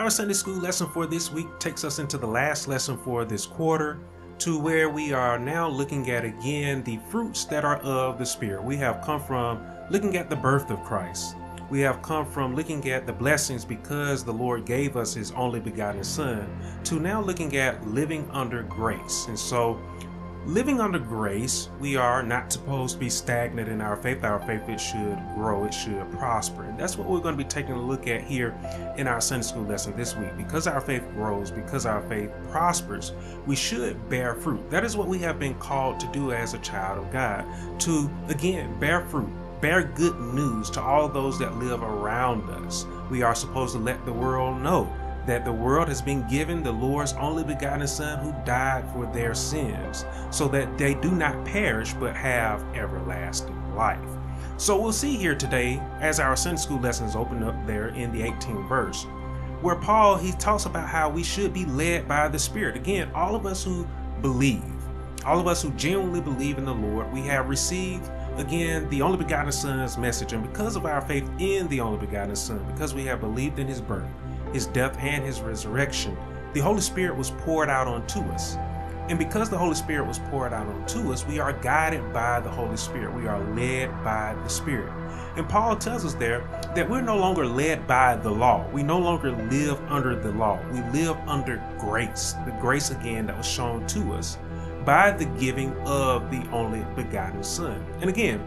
Our Sunday school lesson for this week takes us into the last lesson for this quarter, to where we are now looking at again the fruits that are of the Spirit. We have come from looking at the birth of Christ. We have come from looking at the blessings because the Lord gave us His only begotten Son to now looking at living under grace. And so Living under grace, we are not supposed to be stagnant in our faith. Our faith it should grow, it should prosper. And that's what we're going to be taking a look at here in our Sunday school lesson this week. Because our faith grows, because our faith prospers, we should bear fruit. That is what we have been called to do as a child of God. To again bear fruit, bear good news to all those that live around us. We are supposed to let the world know that the world has been given the Lord's only begotten Son who died for their sins, so that they do not perish but have everlasting life. So we'll see here today, as our Sunday school lessons open up there in the 18th verse, where Paul he talks about how we should be led by the Spirit. Again, all of us who believe, all of us who genuinely believe in the Lord, we have received again the only begotten Son's message, and because of our faith in the only begotten Son, because we have believed in his birth, his death, and his resurrection, the Holy Spirit was poured out onto us. And because the Holy Spirit was poured out onto us, we are guided by the Holy Spirit. We are led by the Spirit. And Paul tells us there that we're no longer led by the law. We no longer live under the law. We live under grace, the grace again that was shown to us by the giving of the only begotten Son. And again,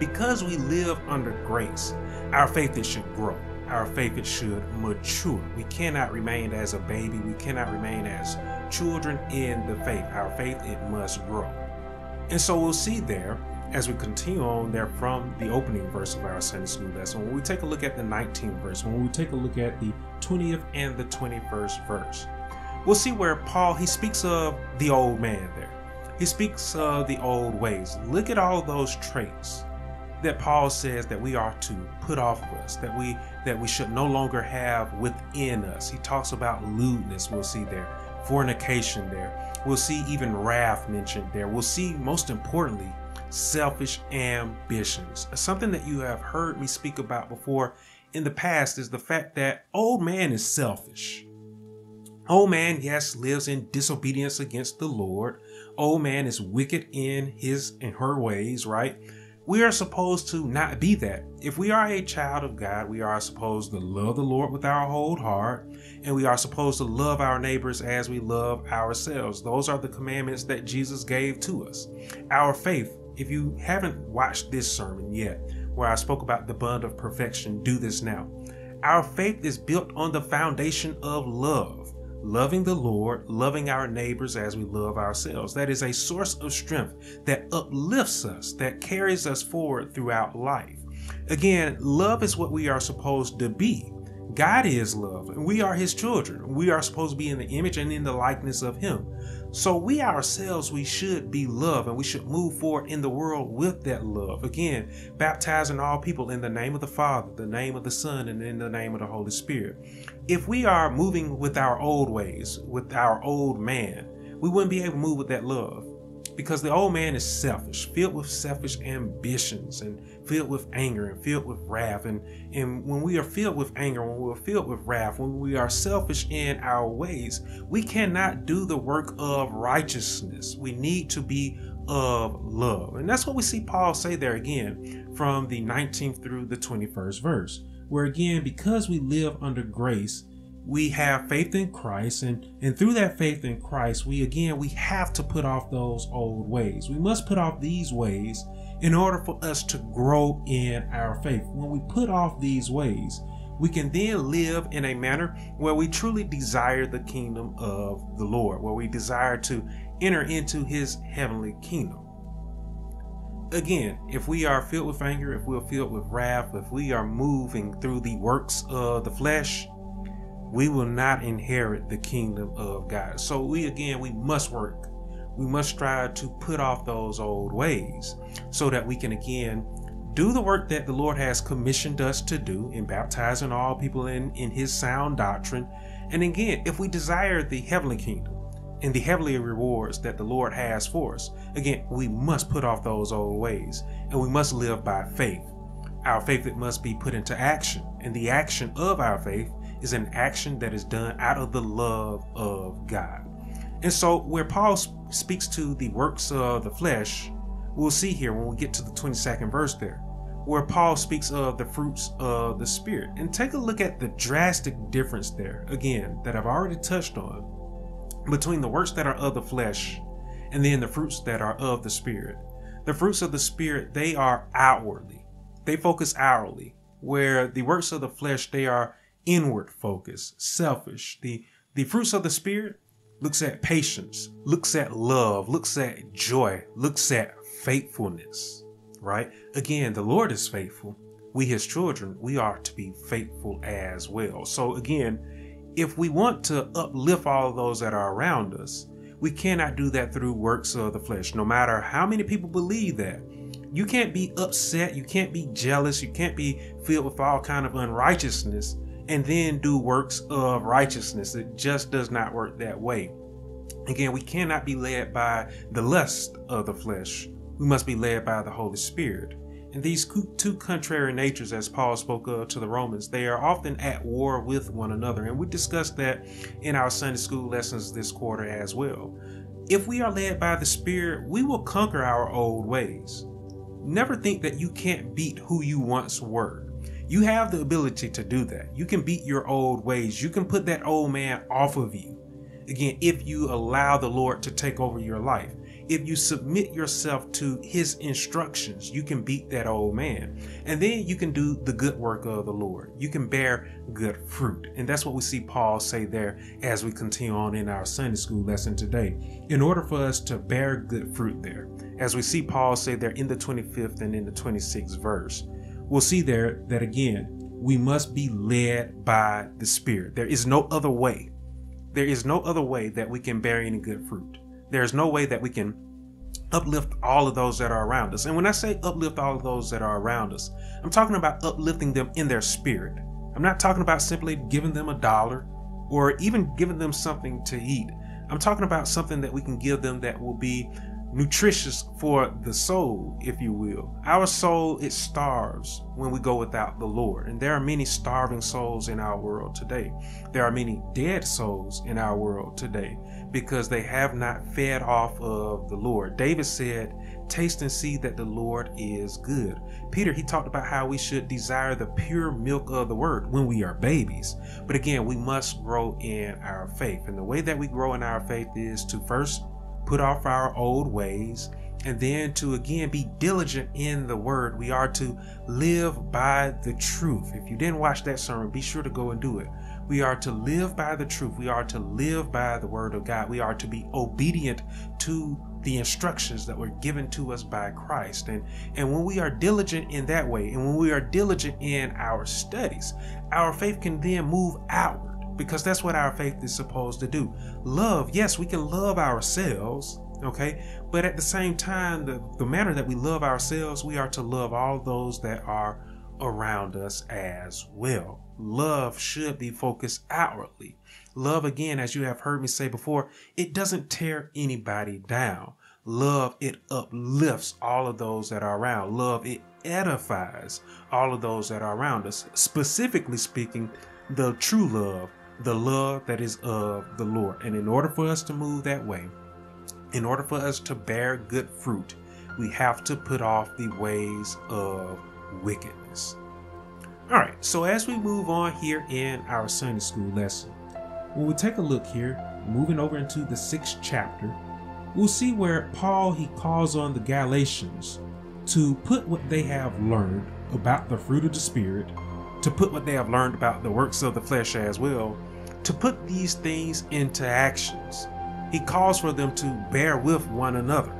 because we live under grace, our faith it should grow our faith it should mature. We cannot remain as a baby. We cannot remain as children in the faith. Our faith it must grow. And so we'll see there as we continue on there from the opening verse of our Sunday school lesson. When we take a look at the 19th verse, when we take a look at the 20th and the 21st verse, we'll see where Paul he speaks of the old man there. He speaks of the old ways. Look at all those traits that Paul says that we are to put off of us, that we that we should no longer have within us. He talks about lewdness, we'll see there, fornication there. We'll see even wrath mentioned there. We'll see most importantly selfish ambitions. Something that you have heard me speak about before in the past is the fact that old man is selfish. Old man, yes, lives in disobedience against the Lord. Old man is wicked in his and her ways, right? We are supposed to not be that. If we are a child of God, we are supposed to love the Lord with our whole heart, and we are supposed to love our neighbors as we love ourselves. Those are the commandments that Jesus gave to us. Our faith, if you haven't watched this sermon yet, where I spoke about the bond of perfection, do this now. Our faith is built on the foundation of love loving the Lord, loving our neighbors as we love ourselves. That is a source of strength that uplifts us, that carries us forward throughout life. Again, love is what we are supposed to be. God is love, and we are His children. We are supposed to be in the image and in the likeness of Him. So we ourselves, we should be love and we should move forward in the world with that love. Again, baptizing all people in the name of the Father, the name of the Son, and in the name of the Holy Spirit. If we are moving with our old ways, with our old man, we wouldn't be able to move with that love because the old man is selfish, filled with selfish ambitions and filled with anger and filled with wrath. And, and when we are filled with anger, when we're filled with wrath, when we are selfish in our ways, we cannot do the work of righteousness. We need to be of love. And that's what we see Paul say there again from the 19th through the 21st verse, where again, because we live under grace, we have faith in Christ and and through that faith in Christ we again we have to put off those old ways. We must put off these ways in order for us to grow in our faith. When we put off these ways, we can then live in a manner where we truly desire the kingdom of the Lord, where we desire to enter into his heavenly kingdom. Again, if we are filled with anger, if we're filled with wrath, if we are moving through the works of the flesh, we will not inherit the kingdom of God. So we again we must work. We must strive to put off those old ways so that we can again do the work that the Lord has commissioned us to do in baptizing all people in, in his sound doctrine. And again, if we desire the heavenly kingdom and the heavenly rewards that the Lord has for us, again, we must put off those old ways and we must live by faith. Our faith it must be put into action, and the action of our faith is an action that is done out of the love of God. And so, where Paul speaks to the works of the flesh, we'll see here when we get to the 22nd verse there, where Paul speaks of the fruits of the Spirit. And take a look at the drastic difference there, again, that I've already touched on, between the works that are of the flesh and then the fruits that are of the Spirit. The fruits of the Spirit, they are outwardly, they focus outwardly, where the works of the flesh, they are inward focus, selfish. The, the fruits of the Spirit, looks at patience, looks at love, looks at joy, looks at faithfulness, right? Again, the Lord is faithful. We, his children, we are to be faithful as well. So, again, if we want to uplift all those that are around us, we cannot do that through works of the flesh, no matter how many people believe that. You can't be upset, you can't be jealous, you can't be filled with all kind of unrighteousness and then do works of righteousness. It just does not work that way. Again, we cannot be led by the lust of the flesh. We must be led by the Holy Spirit. And these two contrary natures, as Paul spoke of to the Romans, they are often at war with one another. And we discussed that in our Sunday school lessons this quarter as well. If we are led by the Spirit, we will conquer our old ways. Never think that you can't beat who you once were. You have the ability to do that. You can beat your old ways. You can put that old man off of you. Again, if you allow the Lord to take over your life, if you submit yourself to his instructions, you can beat that old man. And then you can do the good work of the Lord. You can bear good fruit. And that's what we see Paul say there as we continue on in our Sunday school lesson today. In order for us to bear good fruit there, as we see Paul say there in the 25th and in the 26th verse, we'll see there that again, we must be led by the Spirit. There is no other way. There is no other way that we can bear any good fruit. There is no way that we can uplift all of those that are around us. And when I say uplift all of those that are around us, I'm talking about uplifting them in their spirit. I'm not talking about simply giving them a dollar or even giving them something to eat. I'm talking about something that we can give them that will be nutritious for the soul, if you will. Our soul, it starves when we go without the Lord. And there are many starving souls in our world today. There are many dead souls in our world today because they have not fed off of the Lord. David said, Taste and see that the Lord is good. Peter, he talked about how we should desire the pure milk of the word when we are babies. But again, we must grow in our faith. And the way that we grow in our faith is to first put off our old ways, and then to again be diligent in the word. We are to live by the truth. If you didn't watch that sermon, be sure to go and do it. We are to live by the truth. We are to live by the word of God. We are to be obedient to the instructions that were given to us by Christ. And, and when we are diligent in that way, and when we are diligent in our studies, our faith can then move outward because that's what our faith is supposed to do. Love, yes, we can love ourselves, okay? But at the same time, the, the manner that we love ourselves, we are to love all those that are around us as well. Love should be focused outwardly. Love, again, as you have heard me say before, it doesn't tear anybody down. Love, it uplifts all of those that are around. Love, it edifies all of those that are around us. Specifically speaking, the true love the love that is of the Lord. And in order for us to move that way, in order for us to bear good fruit, we have to put off the ways of wickedness. All right, so as we move on here in our Sunday school lesson, when we take a look here, moving over into the sixth chapter, we'll see where Paul he calls on the Galatians to put what they have learned about the fruit of the Spirit, to put what they have learned about the works of the flesh as well, to put these things into actions. He calls for them to bear with one another.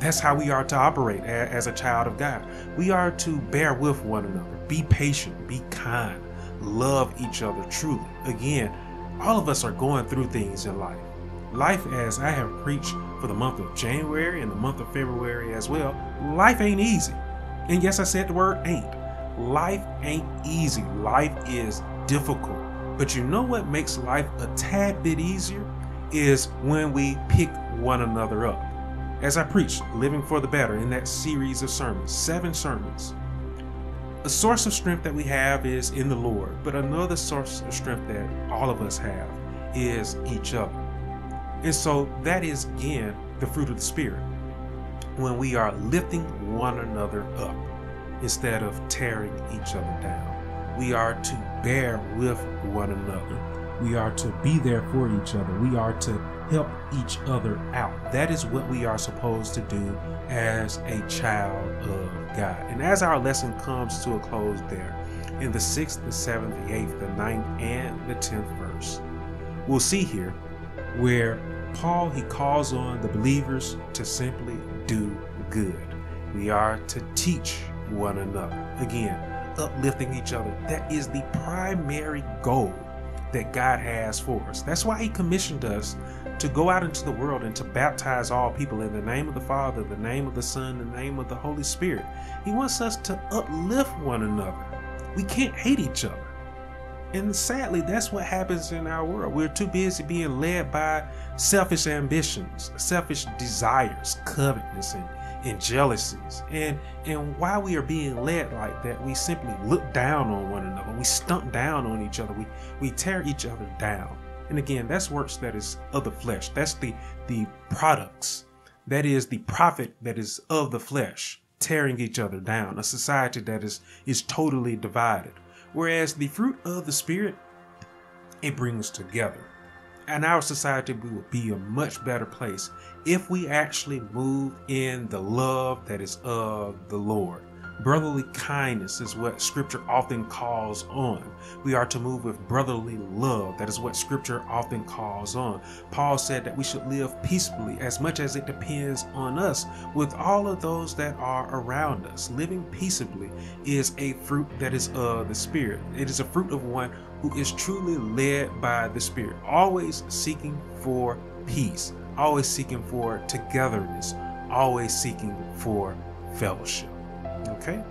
That's how we are to operate as a child of God. We are to bear with one another, be patient, be kind, love each other truly. Again, all of us are going through things in life. Life, as I have preached for the month of January and the month of February as well, life ain't easy. And yes, I said the word ain't. Life ain't easy. Life is difficult. But you know what makes life a tad bit easier? Is when we pick one another up. As I preached, Living for the Better, in that series of sermons, seven sermons, a source of strength that we have is in the Lord, but another source of strength that all of us have is each other. And so that is again the fruit of the Spirit. When we are lifting one another up instead of tearing each other down, we are to bear with one another. We are to be there for each other. We are to help each other out. That is what we are supposed to do as a child of God. And as our lesson comes to a close there, in the sixth, the seventh, the eighth, the ninth, and the tenth verse, we'll see here where Paul he calls on the believers to simply do good. We are to teach one another. Again, uplifting each other. That is the primary goal that God has for us. That's why He commissioned us to go out into the world and to baptize all people in the name of the Father, the name of the Son, the name of the Holy Spirit. He wants us to uplift one another. We can't hate each other. And sadly, that's what happens in our world. We're too busy being led by selfish ambitions, selfish desires, covetousness, and, and jealousies. And and while we are being led like that, we simply look down on one another. We stump down on each other. We we tear each other down. And again, that's works that is of the flesh. That's the the products. That is the profit that is of the flesh, tearing each other down. A society that is is totally divided. Whereas the fruit of the Spirit, it brings together. And our society will be a much better place if we actually move in the love that is of the Lord. Brotherly kindness is what scripture often calls on. We are to move with brotherly love. That is what scripture often calls on. Paul said that we should live peaceably as much as it depends on us with all of those that are around us. Living peaceably is a fruit that is of the Spirit. It is a fruit of one who is truly led by the Spirit, always seeking for peace, always seeking for togetherness, always seeking for fellowship. Okay?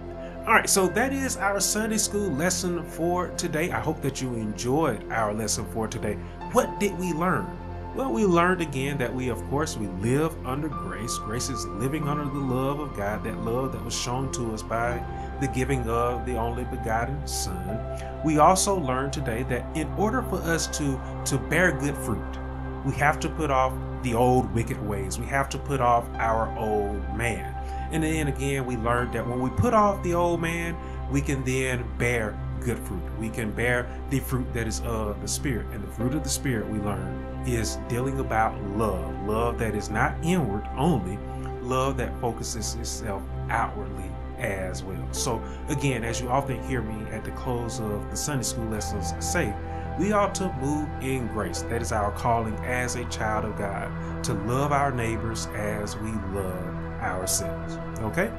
All right, so that is our Sunday school lesson for today. I hope that you enjoyed our lesson for today. What did we learn? Well, we learned again that we, of course, we live under grace. Grace is living under the love of God, that love that was shown to us by the giving of the only begotten Son. We also learned today that in order for us to, to bear good fruit, we have to put off the old wicked ways. We have to put off our old man. And then again, we learned that when we put off the old man, we can then bear good fruit. We can bear the fruit that is of the Spirit. And the fruit of the Spirit, we learn, is dealing about love. Love that is not inward only, love that focuses itself outwardly as well. So, again, as you often hear me at the close of the Sunday school lessons say, we ought to move in grace. That is our calling as a child of God to love our neighbors as we love ourselves. Okay?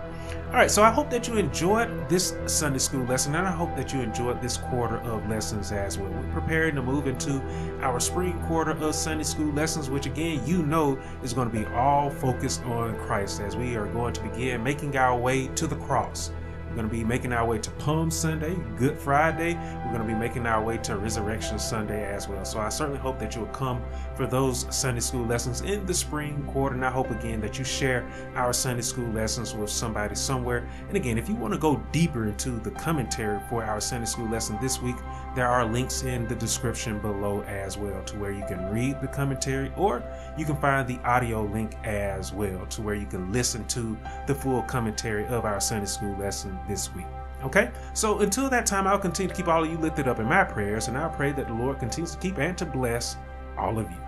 All right, so I hope that you enjoyed this Sunday school lesson, and I hope that you enjoyed this quarter of lessons as well. We're preparing to move into our spring quarter of Sunday school lessons, which again, you know, is going to be all focused on Christ as we are going to begin making our way to the cross. We're going to be making our way to Palm Sunday, Good Friday. We're going to be making our way to Resurrection Sunday as well. So I certainly hope that you will come for those Sunday school lessons in the spring quarter. And I hope again that you share our Sunday school lessons with somebody somewhere. And again, if you want to go deeper into the commentary for our Sunday school lesson this week, there are links in the description below as well to where you can read the commentary or you can find the audio link as well to where you can listen to the full commentary of our Sunday school lesson this week. Okay? So until that time, I'll continue to keep all of you lifted up in my prayers, and I pray that the Lord continues to keep and to bless all of you.